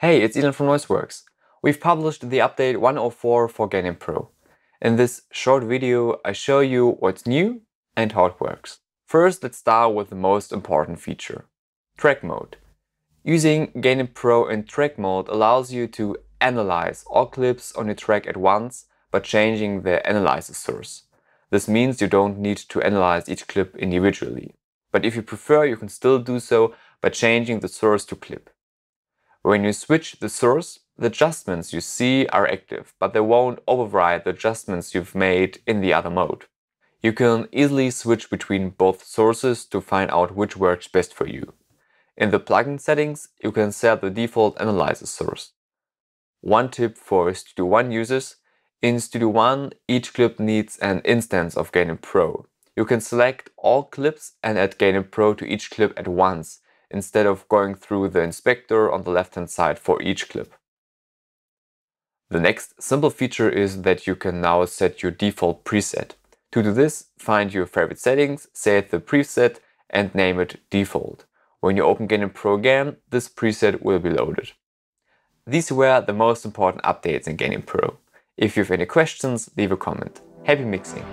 Hey, it's Elon from Noiseworks. We've published the update 104 for Gain Pro. In this short video, I show you what's new and how it works. First, let's start with the most important feature, track mode. Using Gain Pro in track mode allows you to analyze all clips on your track at once by changing the analyzer source. This means you don't need to analyze each clip individually. But if you prefer, you can still do so by changing the source to clip. When you switch the source, the adjustments you see are active, but they won't override the adjustments you've made in the other mode. You can easily switch between both sources to find out which works best for you. In the plugin settings, you can set the default analyzer source. One tip for Studio One users, in Studio One, each clip needs an instance of Gain Pro. You can select all clips and add Gain Pro to each clip at once, instead of going through the inspector on the left hand side for each clip. The next simple feature is that you can now set your default preset. To do this, find your favorite settings, set the preset and name it default. When you open Gain Pro again, this preset will be loaded. These were the most important updates in Gain Pro. If you have any questions, leave a comment. Happy mixing!